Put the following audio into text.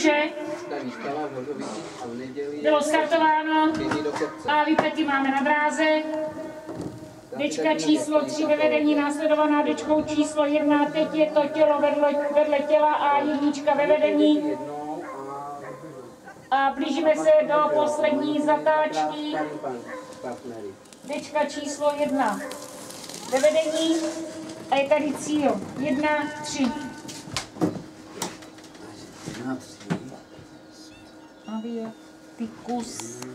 muže, bylo startováno a výpety máme na dráze. Dečka číslo 3 ve vedení následovaná dečkou číslo 1. Teď je to tělo vedle, vedle těla a jednička ve vedení. A blížíme se do poslední zatáčky. Dečka číslo 1 ve vedení a je tady cíl 1, 3. A vy je ty kus.